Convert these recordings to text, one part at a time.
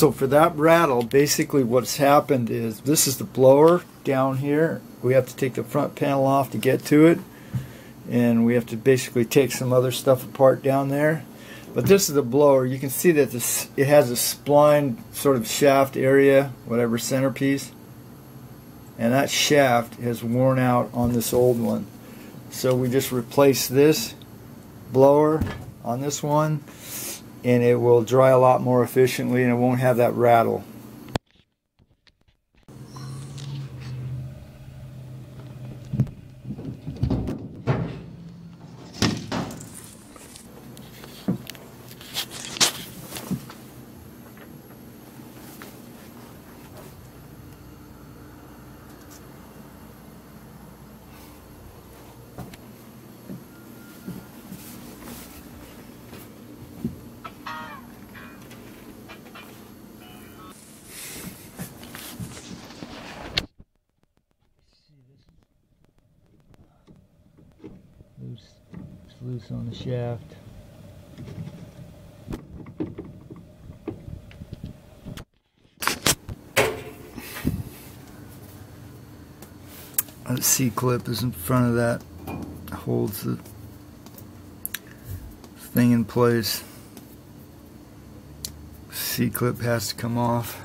So for that rattle, basically what's happened is this is the blower down here. We have to take the front panel off to get to it. And we have to basically take some other stuff apart down there. But this is the blower. You can see that this it has a spline sort of shaft area, whatever centerpiece. And that shaft has worn out on this old one. So we just replace this blower on this one and it will dry a lot more efficiently and it won't have that rattle. loose, it's loose on the shaft. The C-clip is in front of that, holds the thing in place. C-clip has to come off.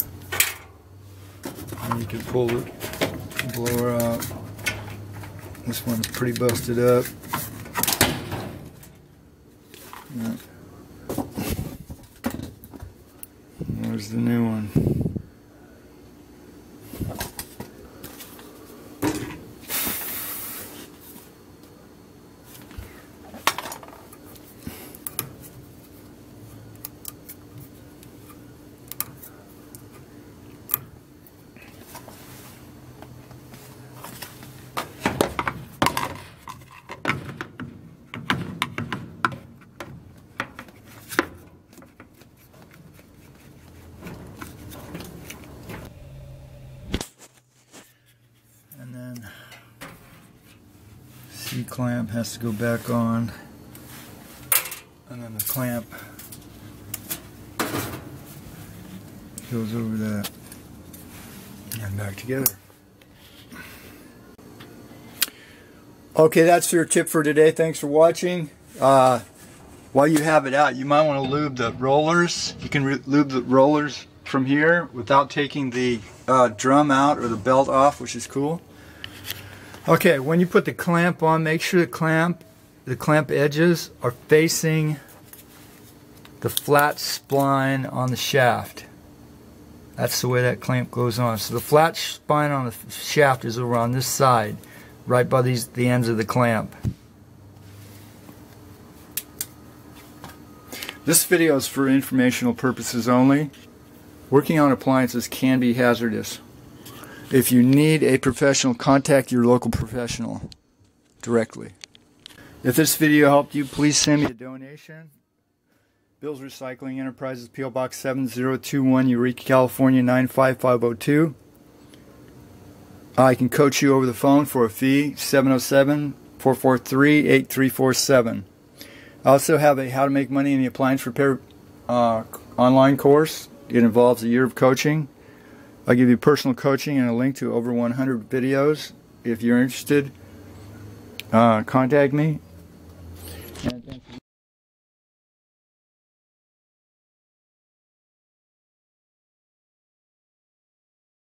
And you can pull the blower out. This one's pretty busted up. There's the new one. And then C-clamp has to go back on. And then the clamp goes over that and back together. Okay, that's your tip for today. Thanks for watching. Uh, while you have it out, you might want to lube the rollers. You can lube the rollers from here without taking the uh, drum out or the belt off, which is cool. Okay, when you put the clamp on, make sure the clamp, the clamp edges are facing the flat spline on the shaft. That's the way that clamp goes on. So the flat spline on the shaft is over on this side, right by these the ends of the clamp. This video is for informational purposes only. Working on appliances can be hazardous. If you need a professional, contact your local professional directly. If this video helped you, please send me a donation. Bill's Recycling Enterprises, P.O. Box 7021, Eureka, California 95502. I can coach you over the phone for a fee, 707 443 8347. I also have a How to Make Money in the Appliance Repair uh, online course. It involves a year of coaching. I give you personal coaching and a link to over 100 videos. If you're interested, uh, contact me.